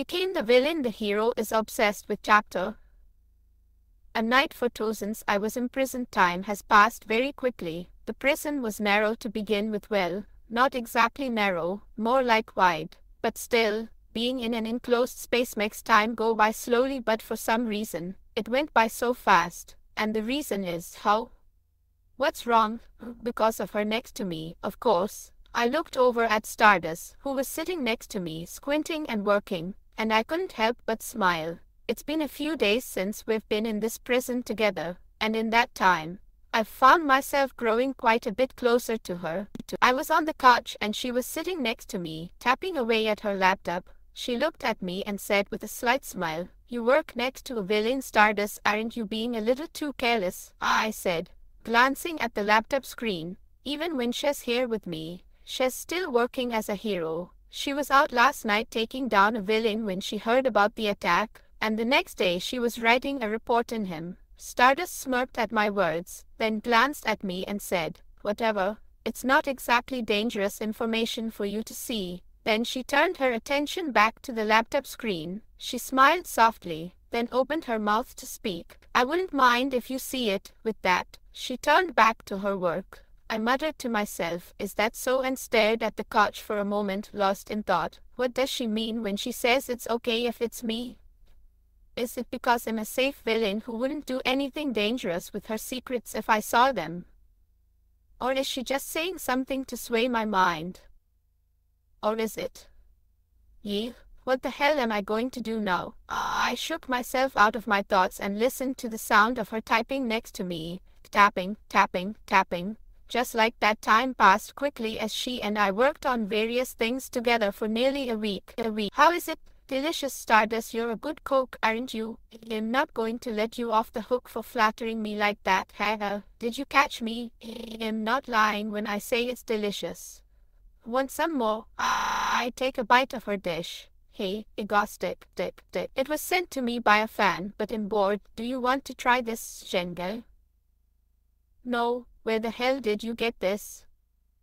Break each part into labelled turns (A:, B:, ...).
A: Became the villain the hero is obsessed with chapter. A night for thousands I was imprisoned time has passed very quickly. The prison was narrow to begin with well, not exactly narrow, more like wide. But still, being in an enclosed space makes time go by slowly but for some reason, it went by so fast. And the reason is how? What's wrong? Because of her next to me, of course. I looked over at Stardust, who was sitting next to me, squinting and working, and I couldn't help but smile. It's been a few days since we've been in this prison together, and in that time, I've found myself growing quite a bit closer to her. I was on the couch and she was sitting next to me, tapping away at her laptop. She looked at me and said with a slight smile, You work next to a villain Stardust, aren't you being a little too careless? I said, glancing at the laptop screen. Even when she's here with me, she's still working as a hero. She was out last night taking down a villain when she heard about the attack, and the next day she was writing a report on him. Stardust smirked at my words, then glanced at me and said, Whatever, it's not exactly dangerous information for you to see. Then she turned her attention back to the laptop screen. She smiled softly, then opened her mouth to speak. I wouldn't mind if you see it. With that, she turned back to her work. I muttered to myself, is that so and stared at the couch for a moment, lost in thought. What does she mean when she says it's okay if it's me? Is it because I'm a safe villain who wouldn't do anything dangerous with her secrets if I saw them? Or is she just saying something to sway my mind? Or is it? Ye, what the hell am I going to do now? Ah, I shook myself out of my thoughts and listened to the sound of her typing next to me. Tapping, tapping, tapping. Just like that time passed quickly as she and I worked on various things together for nearly a week. A week. How is it Delicious Stardust, you're a good cook, aren't you? I'm not going to let you off the hook for flattering me like that, haha. Did you catch me? I'm not lying when I say it's delicious. Want some more? I take a bite of her dish. Hey, Egostic, dip, dip. It was sent to me by a fan, but I'm bored. Do you want to try this, Shenge? No, where the hell did you get this?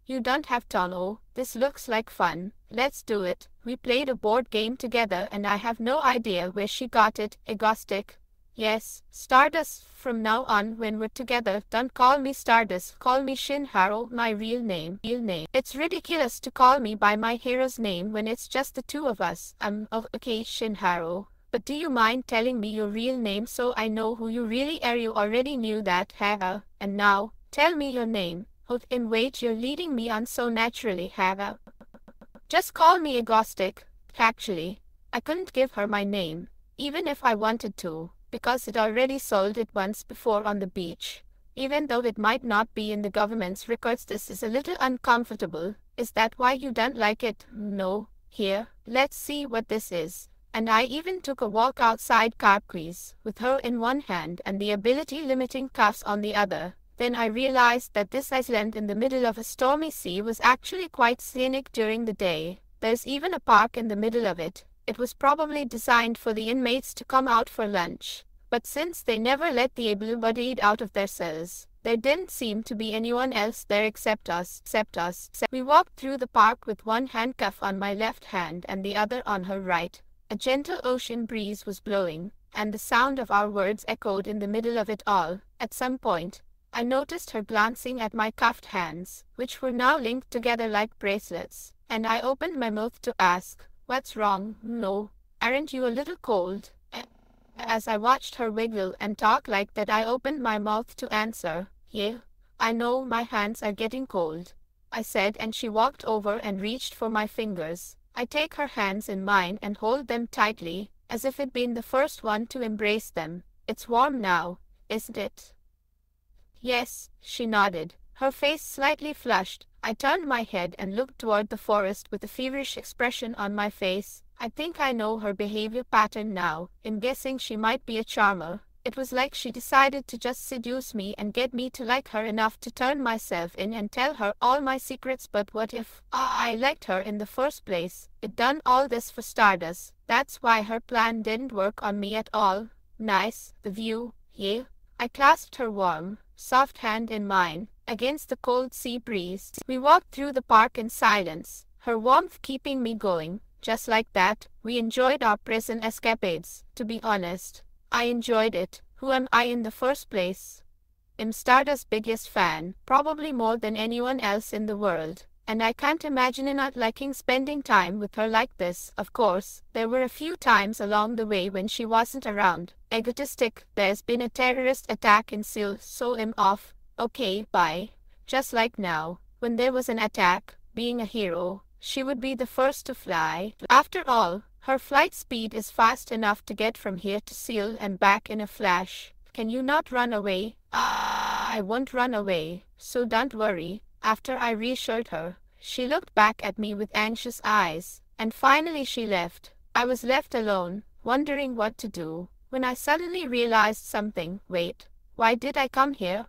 A: You don't have to This looks like fun. Let's do it. We played a board game together and I have no idea where she got it, Egostic. Yes, Stardust, from now on when we're together, don't call me Stardust, call me Shinharu, my real name, real name. It's ridiculous to call me by my hero's name when it's just the two of us. Um, oh, okay, Shinharu. But do you mind telling me your real name so I know who you really are? You already knew that, haha. And now, tell me your name. Oh, in wait, you're leading me on so naturally, haha. Just call me Egostic. Actually, I couldn't give her my name, even if I wanted to, because it already sold it once before on the beach. Even though it might not be in the government's records, this is a little uncomfortable. Is that why you don't like it? No. Here, let's see what this is. And I even took a walk outside Carquis, with her in one hand and the ability limiting cuffs on the other. Then I realized that this island in the middle of a stormy sea was actually quite scenic during the day. There's even a park in the middle of it. It was probably designed for the inmates to come out for lunch. But since they never let the able-bodied out of their cells, there didn't seem to be anyone else there except us, except us. We walked through the park with one handcuff on my left hand and the other on her right. A gentle ocean breeze was blowing, and the sound of our words echoed in the middle of it all. At some point, I noticed her glancing at my cuffed hands, which were now linked together like bracelets, and I opened my mouth to ask, What's wrong? No. Aren't you a little cold? As I watched her wiggle and talk like that, I opened my mouth to answer, Yeah, I know my hands are getting cold. I said, and she walked over and reached for my fingers. I take her hands in mine and hold them tightly, as if it'd been the first one to embrace them. It's warm now, isn't it? Yes, she nodded, her face slightly flushed. I turned my head and looked toward the forest with a feverish expression on my face. I think I know her behavior pattern now. In guessing she might be a charmer. It was like she decided to just seduce me and get me to like her enough to turn myself in and tell her all my secrets. But what if ah, I liked her in the first place? It done all this for Stardust. That's why her plan didn't work on me at all. Nice, the view, yeah. I clasped her warm, soft hand in mine, against the cold sea breeze. We walked through the park in silence, her warmth keeping me going, just like that, we enjoyed our prison escapades. To be honest, I enjoyed it. Who am I in the first place? I'm Stardust's biggest fan, probably more than anyone else in the world and I can't imagine not liking spending time with her like this. Of course, there were a few times along the way when she wasn't around. Egotistic, there's been a terrorist attack in Seoul, so I'm off. Okay, bye. Just like now, when there was an attack, being a hero, she would be the first to fly. After all, her flight speed is fast enough to get from here to Seoul and back in a flash. Can you not run away? Ah, I won't run away, so don't worry. After I reassured her, she looked back at me with anxious eyes, and finally she left. I was left alone, wondering what to do, when I suddenly realized something. Wait, why did I come here?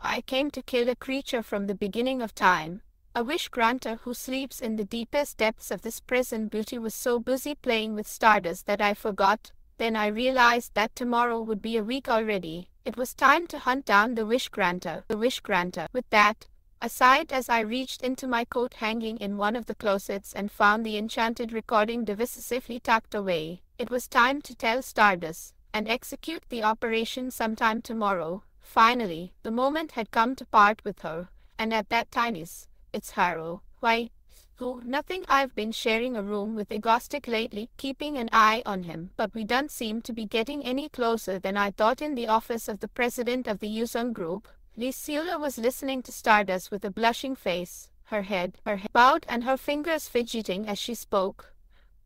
A: I came to kill a creature from the beginning of time. A wish granter who sleeps in the deepest depths of this prison beauty was so busy playing with stardust that I forgot. Then I realized that tomorrow would be a week already. It was time to hunt down the wish granter. The wish granter. With that, I sighed as I reached into my coat hanging in one of the closets and found the enchanted recording divisively tucked away. It was time to tell Stardust and execute the operation sometime tomorrow. Finally, the moment had come to part with her, and at that time is, it's Haru. Oh, why, who, nothing I've been sharing a room with Egostic lately, keeping an eye on him, but we don't seem to be getting any closer than I thought in the office of the president of the Yusung Group. Lucilla was listening to Stardust with a blushing face, her head, her head bowed and her fingers fidgeting as she spoke.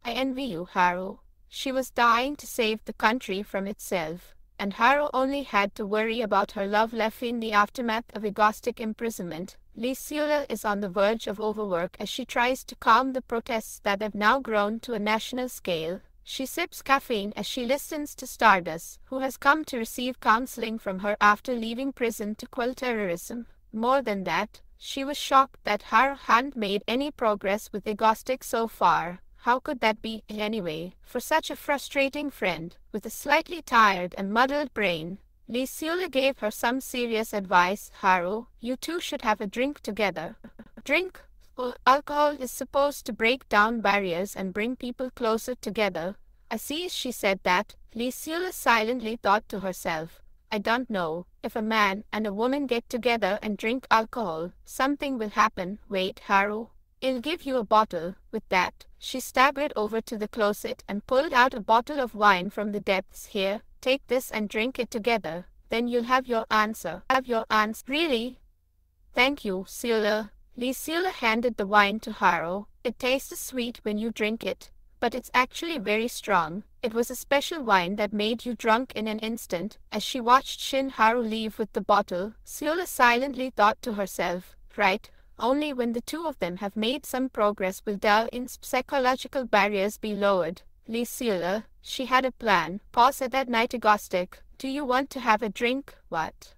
A: I envy you, Haru. She was dying to save the country from itself, and Haru only had to worry about her love left in the aftermath of Egostic imprisonment. Lucilla is on the verge of overwork as she tries to calm the protests that have now grown to a national scale. She sips caffeine as she listens to Stardust, who has come to receive counseling from her after leaving prison to quell terrorism. More than that, she was shocked that her hadn't made any progress with Egostic so far. How could that be, anyway, for such a frustrating friend, with a slightly tired and muddled brain? Lucilla gave her some serious advice. Haru, you two should have a drink together. Drink? Alcohol is supposed to break down barriers and bring people closer together. I see she said that, Lucilla silently thought to herself, I don't know, if a man and a woman get together and drink alcohol, something will happen. Wait, Haru, I'll give you a bottle. With that, she staggered over to the closet and pulled out a bottle of wine from the depths. Here, take this and drink it together. Then you'll have your answer. Have your answer. Really? Thank you, Sila. Lucilla handed the wine to Haru. It tastes sweet when you drink it, but it's actually very strong. It was a special wine that made you drunk in an instant. As she watched Shin Haru leave with the bottle, Sula silently thought to herself, right, only when the two of them have made some progress will their psychological barriers be lowered. Lucilla, she had a plan. Pause at that night agnostic. Do you want to have a drink? What?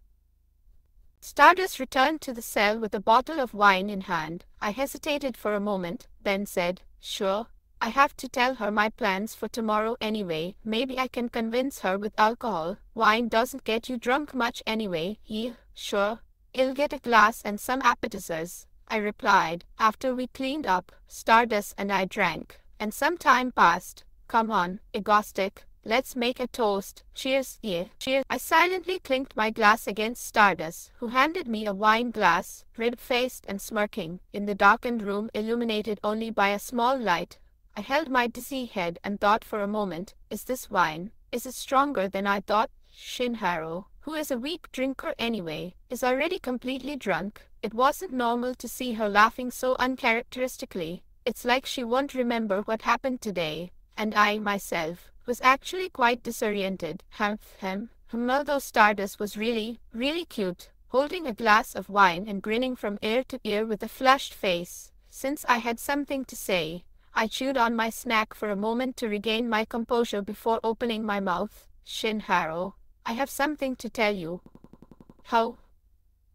A: Stardust returned to the cell with a bottle of wine in hand. I hesitated for a moment, then said, Sure. I have to tell her my plans for tomorrow anyway. Maybe I can convince her with alcohol. Wine doesn't get you drunk much anyway. He, sure. I'll get a glass and some appetizers. I replied. After we cleaned up, Stardust and I drank. And some time passed. Come on, Egostic. Let's make a toast. Cheers, yeah, cheers. I silently clinked my glass against Stardust, who handed me a wine glass, red-faced and smirking, in the darkened room illuminated only by a small light. I held my dizzy head and thought for a moment, is this wine? Is it stronger than I thought? Shinharu, who is a weak drinker anyway, is already completely drunk. It wasn't normal to see her laughing so uncharacteristically. It's like she won't remember what happened today. And I, myself, was actually quite disoriented. Humph, hem, although Stardust was really, really cute, holding a glass of wine and grinning from ear to ear with a flushed face. Since I had something to say, I chewed on my snack for a moment to regain my composure before opening my mouth. Shinharu, I have something to tell you. How?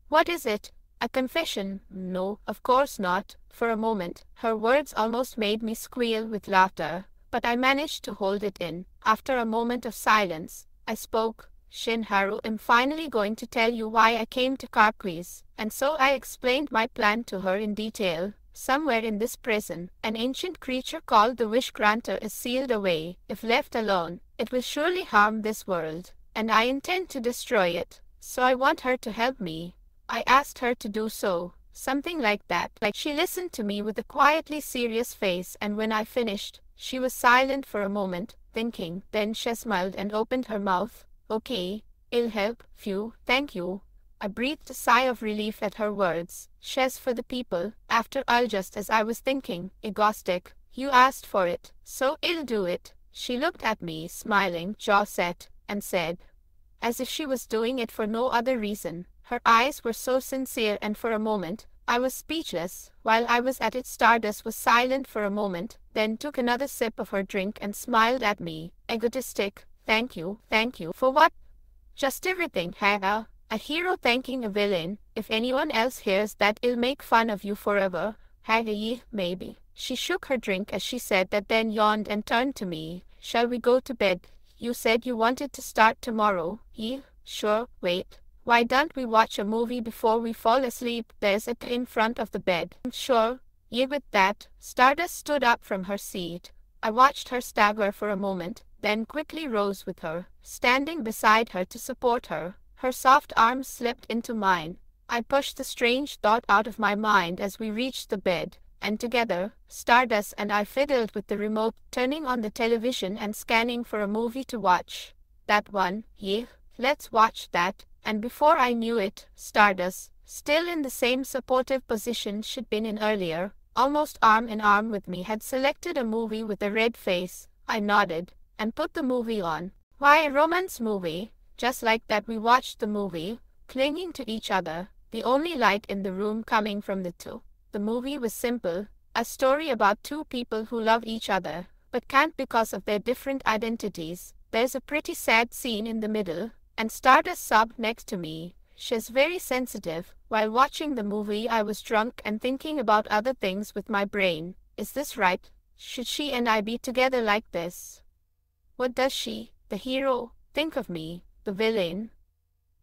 A: What is it? A confession? No, of course not. For a moment, her words almost made me squeal with laughter but I managed to hold it in. After a moment of silence, I spoke. Shinharu, I'm finally going to tell you why I came to Carquis. And so I explained my plan to her in detail. somewhere in this prison, an ancient creature called the Wish Granter is sealed away. If left alone, it will surely harm this world, and I intend to destroy it. So I want her to help me. I asked her to do so, something like that. Like she listened to me with a quietly serious face and when I finished, she was silent for a moment, thinking. Then she smiled and opened her mouth. Okay, I'll help you, thank you. I breathed a sigh of relief at her words. Shes for the people, after all just as I was thinking, egoistic. You asked for it, so I'll do it. She looked at me, smiling, jaw set, and said, as if she was doing it for no other reason. Her eyes were so sincere and for a moment, I was speechless. While I was at it Stardust was silent for a moment, then took another sip of her drink and smiled at me. Egotistic, thank you, thank you. For what? Just everything, Hannah. A hero thanking a villain. If anyone else hears that it'll make fun of you forever. Haggy, maybe. She shook her drink as she said that then yawned and turned to me. Shall we go to bed? You said you wanted to start tomorrow. He, sure, wait. Why don't we watch a movie before we fall asleep? There's it in front of the bed. Sure. Ye with that, Stardust stood up from her seat. I watched her stagger for a moment, then quickly rose with her, standing beside her to support her. Her soft arms slipped into mine. I pushed the strange thought out of my mind as we reached the bed, and together, Stardust and I fiddled with the remote, turning on the television and scanning for a movie to watch. That one, yeah, let's watch that. And before I knew it, Stardust, still in the same supportive position she'd been in earlier, almost arm in arm with me, had selected a movie with a red face. I nodded and put the movie on. Why a romance movie? Just like that we watched the movie, clinging to each other, the only light in the room coming from the two. The movie was simple, a story about two people who love each other, but can't because of their different identities. There's a pretty sad scene in the middle, and Stardust sobbed next to me. She's very sensitive. While watching the movie I was drunk and thinking about other things with my brain. Is this right? Should she and I be together like this? What does she, the hero, think of me? the villain?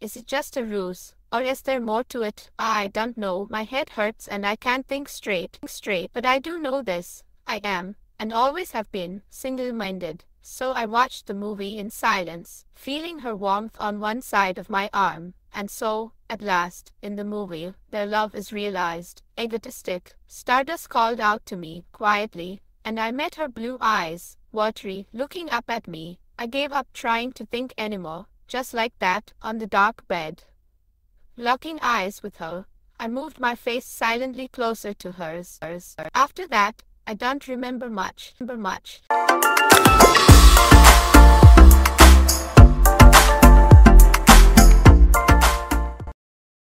A: Is it just a ruse, or is there more to it? I don't know. My head hurts and I can't think straight. Straight, but I do know this. I am, and always have been, single-minded. So I watched the movie in silence, feeling her warmth on one side of my arm. And so, at last, in the movie, their love is realized. Egotistic. Stardust called out to me, quietly, and I met her blue eyes, watery, looking up at me. I gave up trying to think anymore just like that, on the dark bed. Locking eyes with her, I moved my face silently closer to hers. After that, I don't remember much. Remember much.